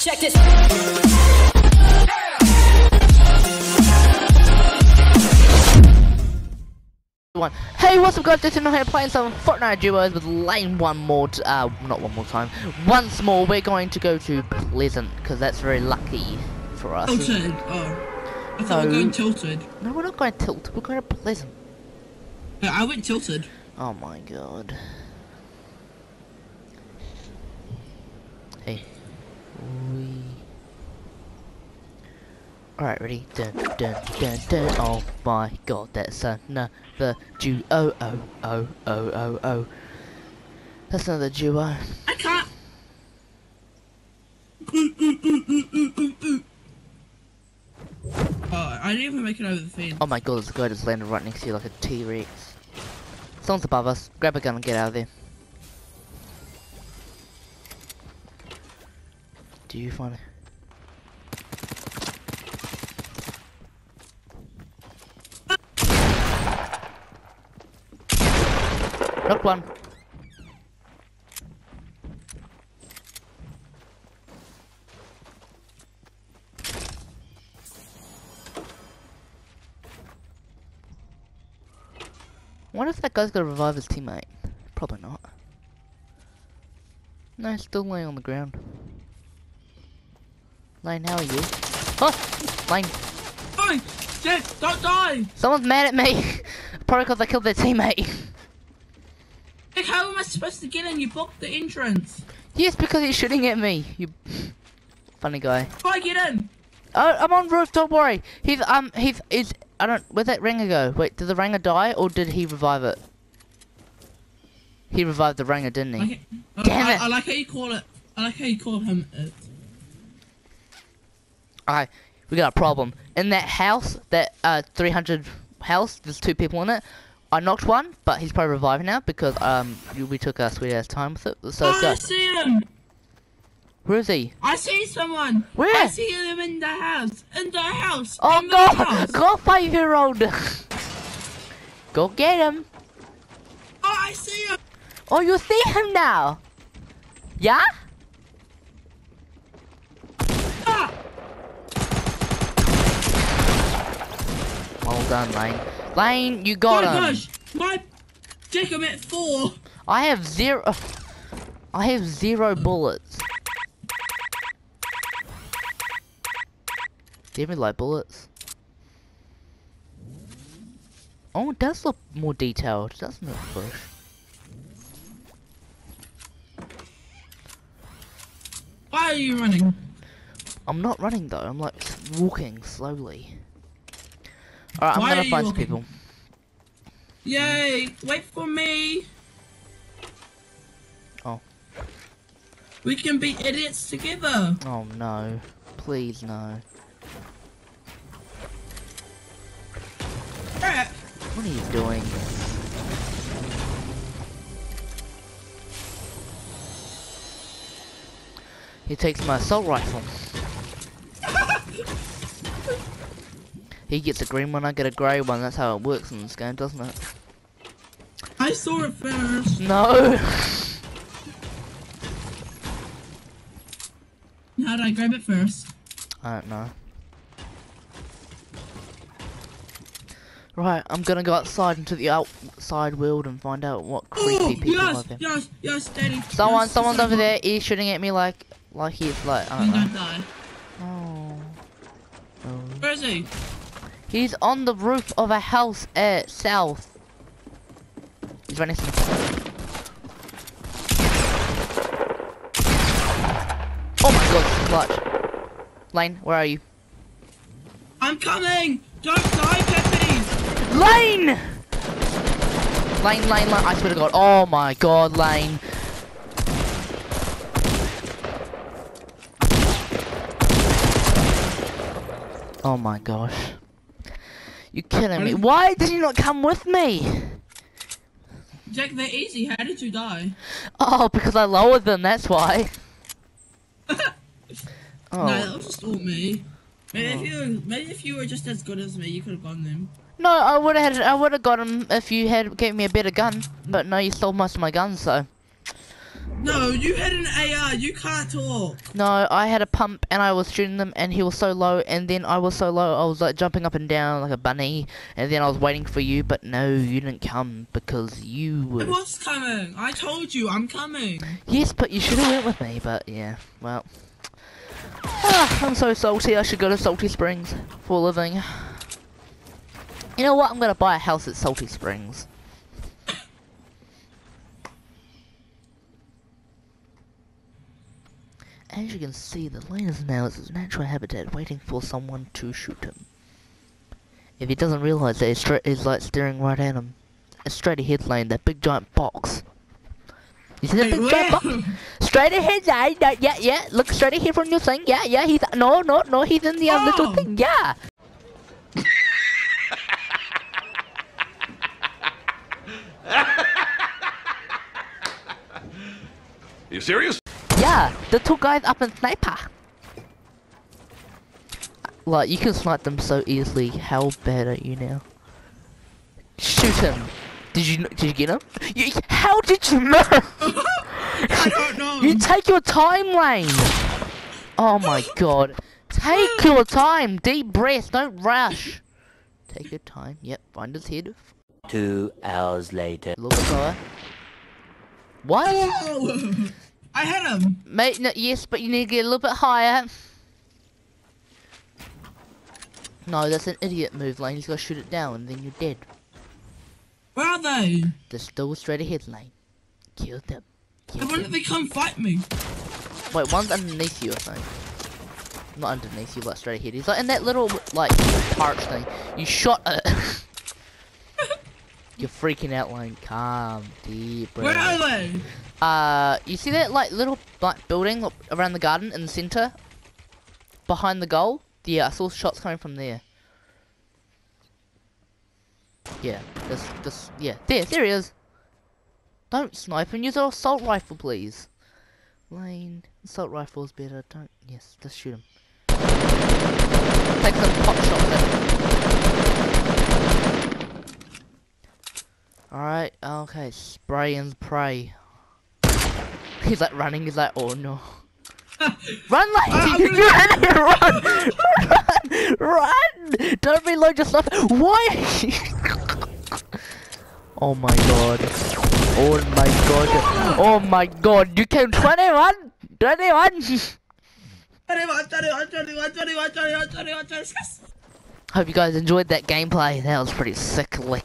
Check this. One. Hey, what's up guys, this is here playing some Fortnite duos with Lane one more, t uh, not one more time, once more we're going to go to Pleasant, because that's very lucky for us. Tilted. Oh. I thought we No. were going tilted. No, we're not going to Tilt, we're going to Pleasant. Yeah, I went tilted. Oh my god. Hey. Alright, ready? Dun dun dun dun. Oh my god, that's another duo. Oh oh oh oh oh oh. That's another duo. I can't. Oh, I didn't even make it over the fence. Oh my god, there's a guy just landed right next to you like a T-Rex. Someone's above us. Grab a gun and get out of there. Do you find it? Knocked one. What if that guy's gonna revive his teammate? Probably not. No, he's still laying on the ground. Lane, how are you? Oh! Lane, Oh, Jack, don't die! someone's mad at me! Probably because I killed their teammate. Jack, how am I supposed to get in? You blocked the entrance. yes, because he's shooting at me, you funny guy. Try get in. Oh, I'm on roof, don't worry. He's, um, he's, is, I don't, where'd that ringer go? Wait, did the ringer die, or did he revive it? He revived the ringer, didn't he? Okay. I, Damn I, it. I like how you call it. I like how you call him it. Alright, we got a problem. In that house, that uh 300 house, there's two people in it. I knocked one, but he's probably reviving now because um we took our sweet ass time with it. So oh, let's I see him. Where is he? I see someone. Where? I see him in the house. In the house. Oh in the god! house. Go five year old! Go get him! Oh, I see him. Oh, you see him now! Yeah? Ah! Well done, Lane. Lane, you Oh got my him! gosh. My Jack, I'm at four. I have zero. Oh, I have zero bullets. Give me light bullets. Oh, it does look more detailed, doesn't it, Bush? Why are you running? I'm not running though. I'm like walking slowly. Alright, I'm gonna find some people. Yay! Wait for me. Oh. We can be idiots together. Oh no. Please no. Crap. What are you doing? He takes my assault rifle. He gets a green one, I get a grey one. That's how it works in this game, doesn't it? I saw it first. No! How did I grab it first? I don't know. Right, I'm gonna go outside into the outside world and find out what oh, creepy Oh, people yes, live here. yes, yes, Daddy. Someone, yes, someone's over there. He's shooting at me like, like he's like, I don't know. don't die. Oh. Oh. Where is he? He's on the roof of a house at south. He's running. Some... Oh my god, clutch. Lane, where are you? I'm coming. Don't die, Peppy. Lane! Lane, Lane, Lane. I swear to god. Oh my god, Lane. Oh my gosh. You kidding me? Why did you not come with me? Jack, they're easy. How did you die? Oh, because I lowered them, that's why. Oh. No, Oh. that was just all me. Maybe if you, maybe if you were just as good as me, you could have gone them. No, I would have had I would have got him if you had gave me a better gun. But no, you stole most of my guns, so No, you had an AR. You can't talk. No, I had a pump and I was shooting them and he was so low and then I was so low I was like jumping up and down like a bunny and then I was waiting for you but no you didn't come because you I was coming. I told you I'm coming. Yes but you should have went with me but yeah well ah, I'm so salty I should go to Salty Springs for a living You know what I'm gonna buy a house at Salty Springs As you can see, the lion is now in its natural habitat, waiting for someone to shoot him. If he doesn't realize that he's, stra- he's like staring right at him. It's straight ahead lane, that big giant box. You see that Hey, big giant box? Straight ahead, yeah, yeah, yeah, yeah. Look straight ahead from your thing. Yeah, yeah. He's no, no, no. He's in the uh, little Oh. thing. Yeah. You serious? Yeah, the two guys up in sniper. Like, you can snipe them so easily. How bad are you now? Shoot him. Did you did you get him? You, how did you miss? I don't know. You take your time, Lane. Oh my god. Take your time. Deep breath. Don't rush. Take your time. Yep. Find his head. Two hours later. A little bit lower. What? I hit him. Mate, no, yes, but you need to get a little bit higher. No, that's an idiot move, Lane. You gotta shoot it down, and then you're dead. Where are they? They're still straight ahead, Lane. Kill them. Kill Why them. they come fight me? Wait, one's underneath you, I think. Not underneath you, but straight ahead. He's like in that little, like, arch thing. You shot it. You're freaking out, Lane. Calm, deep breath. Where are they? Uh, you see that like little like building around the garden in the center, behind the goal? Yeah, I saw shots coming from there. Yeah, this, this, yeah, there, there he is. Don't snipe and use an assault rifle, please. Lane, assault rifle is better. Don't, yes, just shoot him. Take some pot shots at him. Alright, okay, spray and pray. He's like running, he's like, oh no. run like I'm you gonna- here, run! run! Run! Don't reload your stuff. Why? oh my god. Oh my god. Oh my god. You came 21! 21! 21, 21, 21, 21, 21, 21, 21, 26. Hope you guys enjoyed that gameplay. That was pretty sick lick.